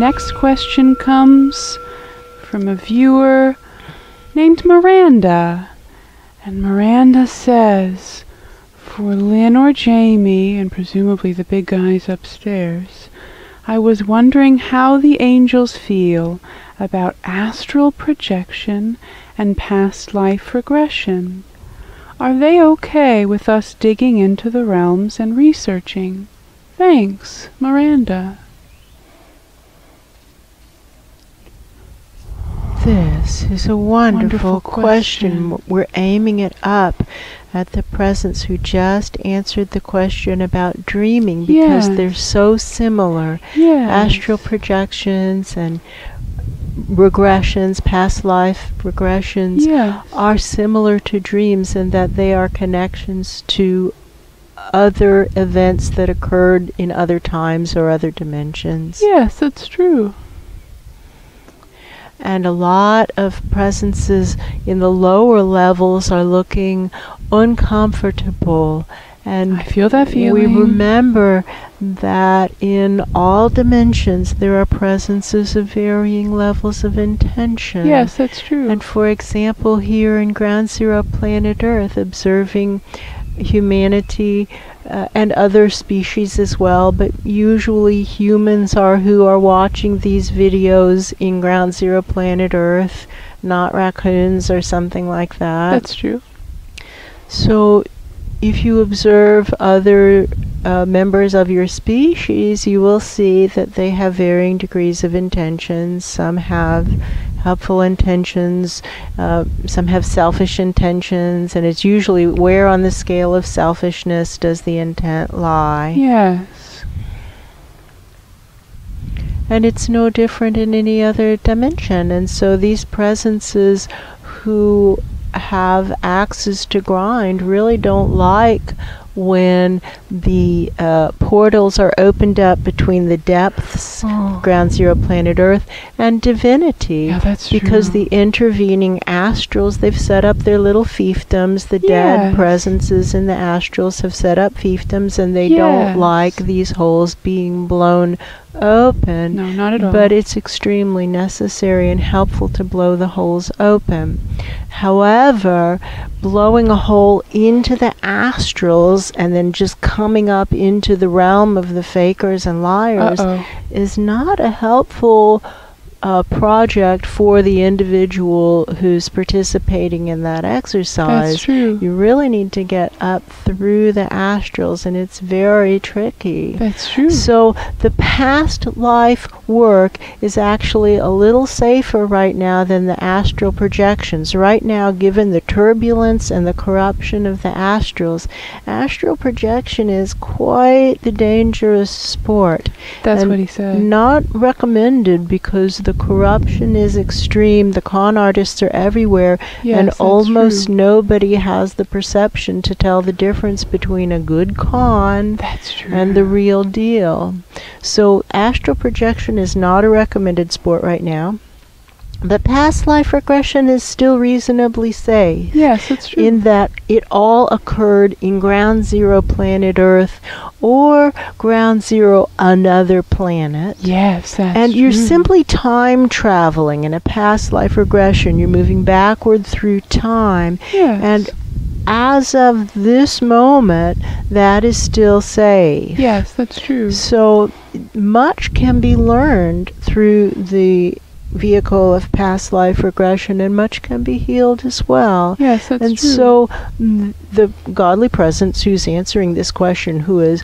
Next question comes from a viewer named Maranda. And Maranda says, For Lynn or Jamie, and presumably the big guys upstairs, I was wondering how the angels feel about astral projection and past life regression. Are they okay with us digging into the realms and researching? Thanks, Maranda. This is a wonderful, Wonderful question. question. We're aiming it up at the presence who just answered the question about dreaming because Yes. they're so similar. Yes. Astral projections and regressions, past life regressions, Yes. are similar to dreams in that they are connections to other events that occurred in other times or other dimensions. Yes, that's true. And a lot of presences in the lower levels are looking uncomfortable and I feel that feeling. we remember that in all dimensions there are presences of varying levels of intention Yes, that's true. and for example here in ground zero planet earth observing humanity uh, and other species as well, but usually humans are who are watching these videos in Ground Zero Planet Earth, not raccoons or something like that. that's true. so, if you observe other uh, members of your species, you will see that they have varying degrees of intentions. Some have helpful intentions, uh, some have selfish intentions, and it's usually where on the scale of selfishness does the intent lie. Yes. And it's no different in any other dimension. And so these presences who have axes to grind really don't like when the uh, portals are opened up between the depths, Oh. ground zero planet Earth, and divinity. Yeah, that's because true. the intervening astrals, they've set up their little fiefdoms. The dead presences in the astrals have set up fiefdoms, and they Yes. don't like these holes being blown open. No, not at all. But it's extremely necessary and helpful to blow the holes open. However, blowing a hole into the astrals and then just coming up into the realm of the fakers and liars Uh-oh. is not a helpful uh, project for the individual who's participating in that exercise. That's true. You really need to get up through the astrals, and it's very tricky. That's true. So the past life work is actually a little safer right now than the astral projections. Right now, given the turbulence and the corruption of the astrals, astral projection is quite the dangerous sport. that's what he said. Not recommended because the corruption is extreme. The con artists are everywhere, Yes, and almost true. nobody has the perception to tell the difference between a good con That's true. and the real deal. So astral projection is not a recommended sport right now. But past life regression is still reasonably safe yes, that's true. in that it all occurred in ground zero planet Earth or ground zero another planet. yes, that's And you're true. simply time traveling in a past life regression. You're moving backward through time. yes. And as of this moment, that is still safe. yes, that's true. So much can be learned through the vehicle of past life regression, and much can be healed as well. Yes, that's and true. so mm, the godly presence who's answering this question, who is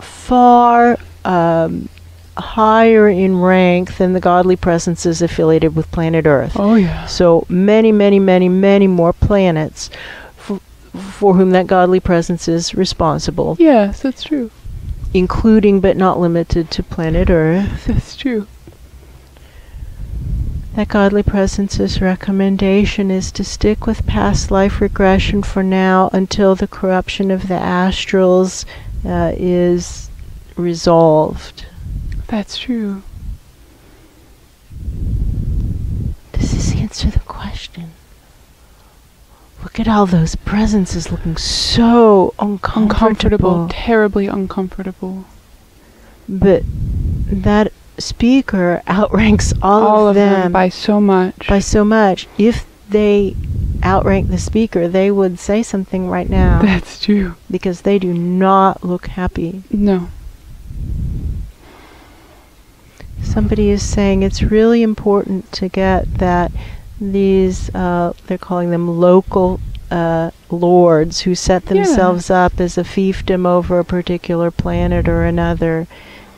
far um, higher in rank than the godly presences affiliated with planet Earth. oh yeah. So many, many, many, many more planets f- for whom that godly presence is responsible, Yes, that's true. including but not limited to planet Earth. That's true. That godly presence's recommendation is to stick with past life regression for now until the corruption of the astrals uh, is resolved. That's true. Does this answer the question? Look at all those presences looking so uncomfortable. Uncomfortable, terribly uncomfortable. But that speaker outranks all, All of them them by so much. by so much. If they outrank the speaker, they would say something right now That's true. because they do not look happy. No. Somebody is saying it's really important to get that these, uh, they're calling them local uh, lords who set themselves up as a fiefdom over a particular planet or another,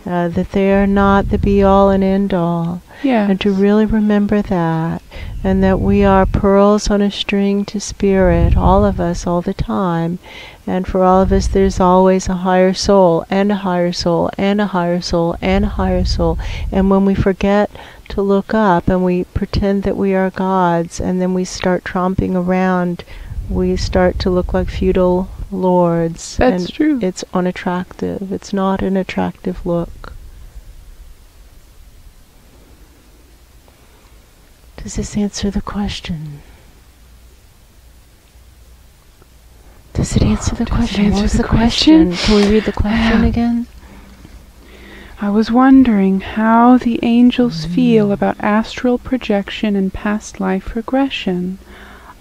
uh, that they are not the be all and end all. Yeah. and to really remember that and that we are pearls on a string to spirit all of us all the time and for all of us there's always a higher soul and a higher soul and a higher soul and a higher soul and when we forget to look up and we pretend that we are gods and then we start tromping around we start to look like feudal lords That's and true. it's unattractive it's not an attractive look Does this answer the question? Does it answer the Does question? answer what was the the question? question? Can we read the question Yeah. again? I was wondering how the angels Mm. feel about astral projection and past life regression.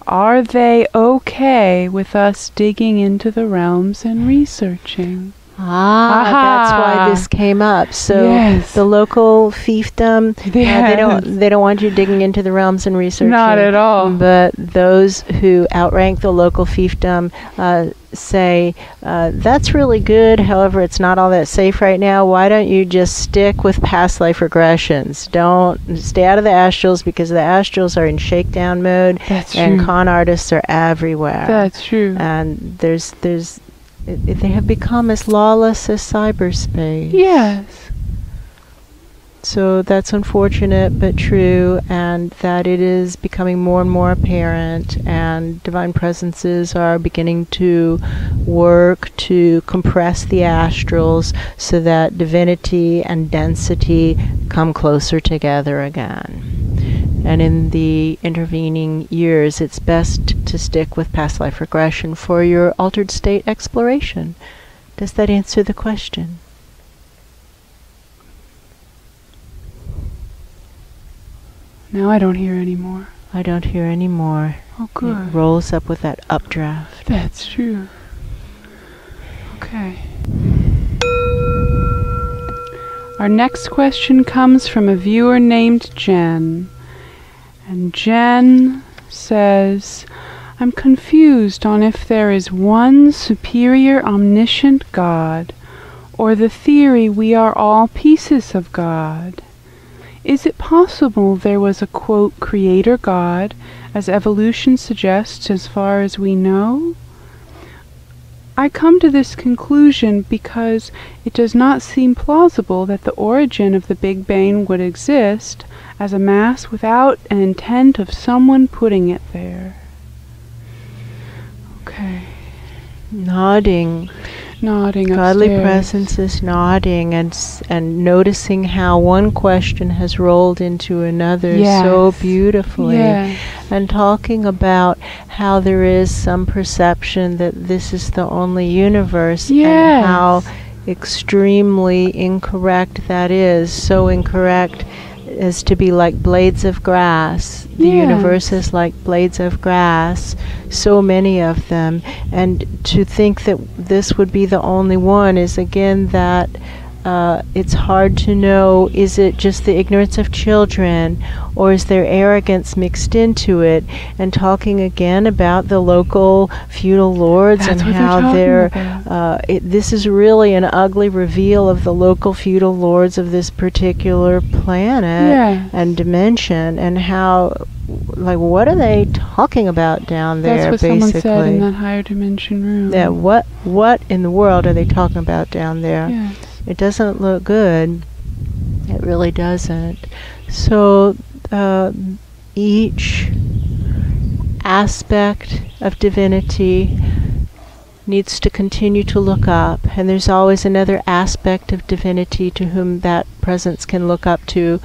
Are they okay with us digging into the realms and researching? Ah, that's why this came up. So Yes. the local fiefdom, uh, they don't they don't want you digging into the realms and researching. Not at all. But those who outrank the local fiefdom uh, say uh, that's really good. However, it's not all that safe right now. Why don't you just stick with past life regressions? Don't stay out of the astrals because the astrals are in shakedown mode, That's and true. con artists are everywhere That's true. and there's there's it, they have become as lawless as cyberspace. yes. So that's unfortunate but true, and that it is becoming more and more apparent, and divine presences are beginning to work to compress the astrals so that divinity and density come closer together again. And in the intervening years, it's best to stick with past life regression for your altered state exploration. Does that answer the question? Now I don't hear anymore. I don't hear any more. Oh, It good. rolls up with that updraft. That's true. Okay. Our next question comes from a viewer named Jenn. And Jenn says, I'm confused on if there is one superior omniscient God or the theory we are all pieces of God. Is it possible there was a quote creator God as evolution suggests as far as we know? I come to this conclusion because it does not seem plausible that the origin of the Big Bang would exist as a mass without an intent of someone putting it there. Okay. Nodding. Nodding Godly upstairs. presence is nodding and and noticing how one question has rolled into another so beautifully. Yes. And talking about how there is some perception that this is the only universe Yes. and how extremely incorrect that is. So incorrect as to be like blades of grass. The Yes. universe is like blades of grass, so many of them. And to think that this would be the only one is again that uh, it's hard to know is it just the ignorance of children or is there arrogance mixed into it? And talking again about the local feudal lords That's and how they're uh, it, this is really an ugly reveal of the local feudal lords of this particular planet and dimension, and how, like, what are they talking about down there? That's what basically, someone said in that higher dimension room. yeah. What what in the world are they talking about down there? Yes. It doesn't look good. It really doesn't. So uh, each aspect of divinity needs to continue to look up, and there's always another aspect of divinity to whom that presence can look up to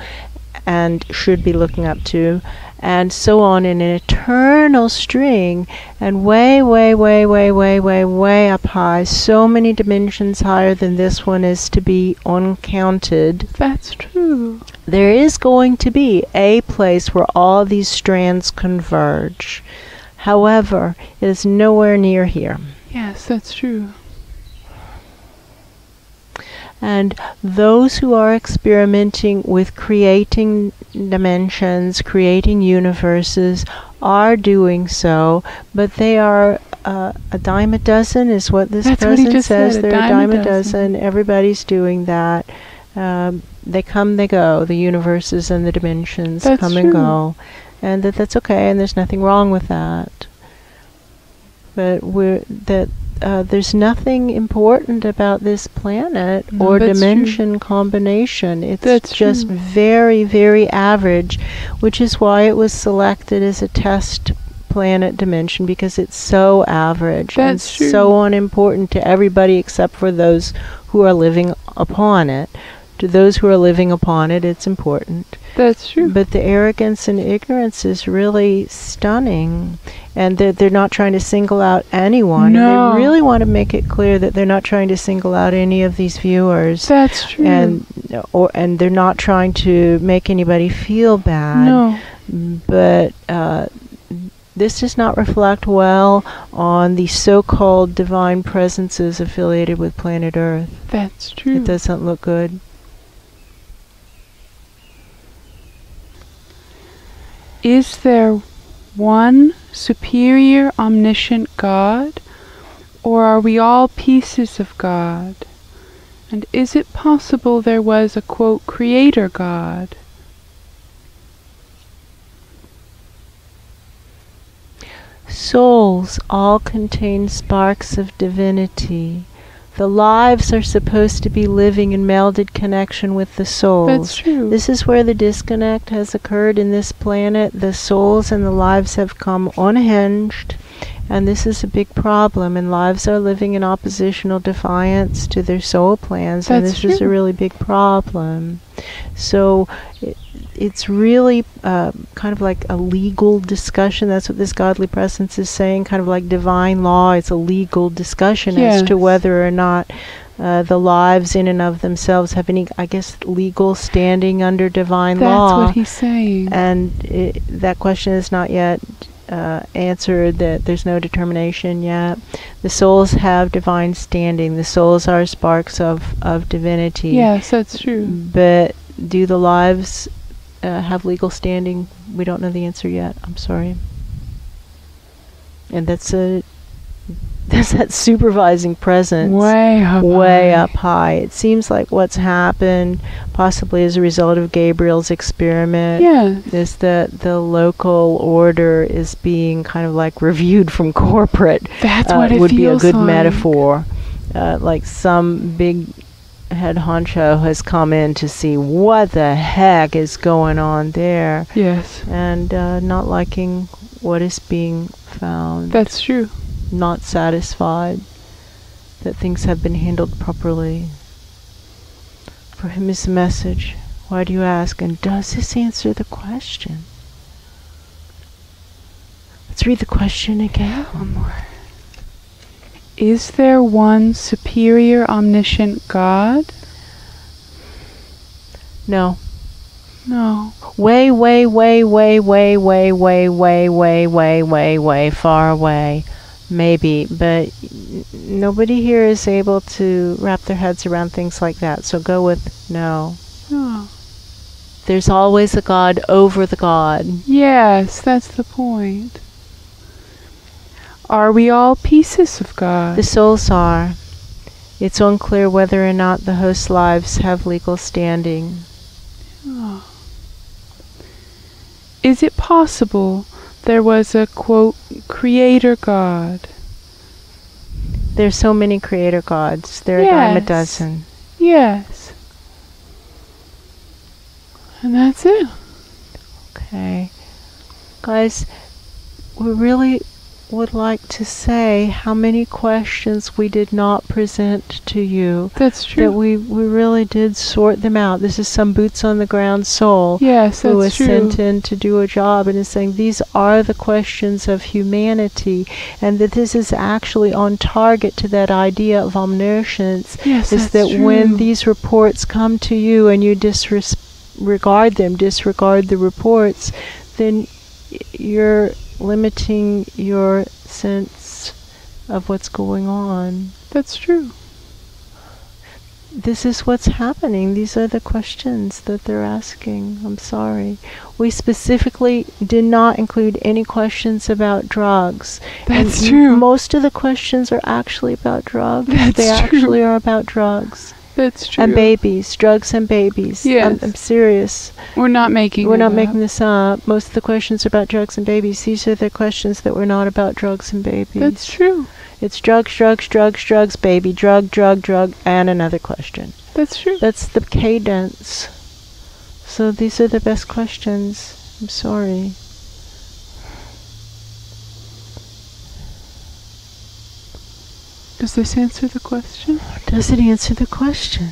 and should be looking up to, and so on in an eternal string, and way, way, way, way, way, way, way up high, so many dimensions higher than this one is to be uncounted. That's true. There is going to be a place where all these strands converge. However, it is nowhere near here. Yes, that's true. And those who are experimenting with creating dimensions, creating universes, are doing so, but they are uh, a dime a dozen, is what this That's what he just says. said, a They're a dime dime a a dozen. Everybody's doing that. Um, they come, they go. The universes and the dimensions That's come and go, and that that's okay, and there's nothing wrong with that. But we're that uh, there's nothing important about this planet No, or that's true. dimension combination. It's That's just true. very, very average, which is why it was selected as a test planet dimension because it's so average That's and true. so unimportant to everybody except for those who are living upon it. To those who are living upon it, it's important. That's true. But the arrogance and ignorance is really stunning. And they're, they're not trying to single out anyone. No. They really want to make it clear that they're not trying to single out any of these viewers. that's true. And or and they're not trying to make anybody feel bad. no. But uh, this does not reflect well on the so-called divine presences affiliated with planet Earth. That's true. It doesn't look good. Is there one superior omniscient God? Or are we all pieces of God? And is it possible there was a quote creator God? Souls all contain sparks of divinity. The lives are supposed to be living in melded connection with the souls. That's true. This is where the disconnect has occurred in this planet. The souls and the lives have come unhinged, and this is a big problem. And lives are living in oppositional defiance to their soul plans, and That's this is a really big problem. So it, it's really uh, kind of like a legal discussion. That's what this godly presence is saying, kind of like divine law. It's a legal discussion as to whether or not uh, the lives in and of themselves have any, I guess, legal standing under divine That's law. That's what he's saying. and it, that question is not yet uh, answered. That there's no determination yet. The souls have divine standing. The souls are sparks of of divinity. yes, that's true. But do the lives uh, have legal standing? We don't know the answer yet. I'm sorry. And that's a that's that supervising presence Way up. way high. up high. It seems like what's happened, possibly as a result of Gabriel's experiment, Yeah. is that the local order is being kind of like reviewed from corporate. That's uh, what it would be a good like. metaphor. Uh, like some big head honcho has come in to see what the heck is going on there, Yes. and uh, not liking what is being found, That's true. Not satisfied that things have been handled properly. For him is the message. Why do you ask? And does this answer the question? Let's read the question again. One more. Is there one superior omniscient God? No. No. Way, way, way, way, way, way, way, way, way, way, way, way far away. Maybe, but nobody here is able to wrap their heads around things like that. So go with no. No. There's always a God over the God. Yes, that's the point. Are we all pieces of God? The souls are. It's unclear whether or not the host lives have legal standing. Oh. Is it possible there was a quote creator God? There's so many creator gods. There are a dime a dozen. Yes. And that's it. Okay. Guys, we're really would like to say how many questions we did not present to you. That's true. That we, we really did sort them out. This is some boots on the ground soul yes, who was true. sent in to do a job and is saying these are the questions of humanity and that this is actually on target to that idea of omniscience yes, is that's that when these reports come to you and you disregard them, disregard the reports, then you're limiting your sense of what's going on. That's true. This is what's happening. These are the questions that they're asking. I'm sorry. We specifically did not include any questions about drugs. And That's m- true. Most of the questions are actually about drugs. That's they true. actually are about drugs. That's true. And babies, drugs and babies. I'm, I'm serious. We're not making. We're not up. making this up. Most of the questions are about drugs and babies. These are the questions that were not about drugs and babies. That's true. It's drugs, drugs, drugs, drugs, baby, drug, drug, drug, and another question. That's true. That's the cadence. So these are the best questions. I'm sorry. Does this answer the question? Does it answer the question?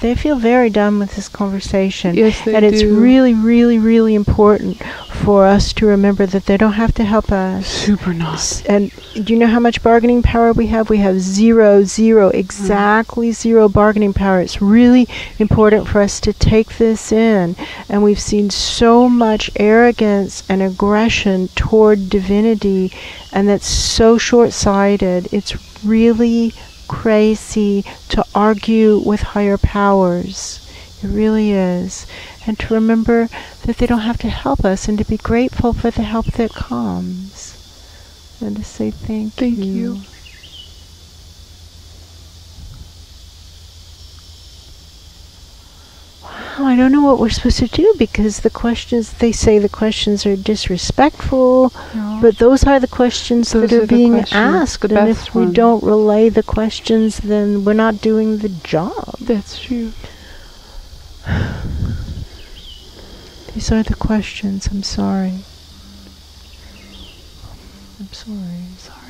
They feel very done with this conversation. Yes, they and it's do. really, really, really important for us to remember that they don't have to help us. super. S- And do you know how much bargaining power we have? We have zero, zero, mm. exactly zero bargaining power. It's really important for us to take this in. And we've seen so much arrogance and aggression toward divinity, and that's so short sighted. It's really crazy to argue with higher powers. It really is. And to remember that they don't have to help us and to be grateful for the help that comes. And to say thank, you. Thank you. you. Wow, I don't know what we're supposed to do because the questions, they say the questions are disrespectful, No. but those are the questions Those that are, are being asked. and if we don't relay the questions, then we're not doing the job. That's true. These are the questions. I'm sorry. I'm sorry. I'm Sorry.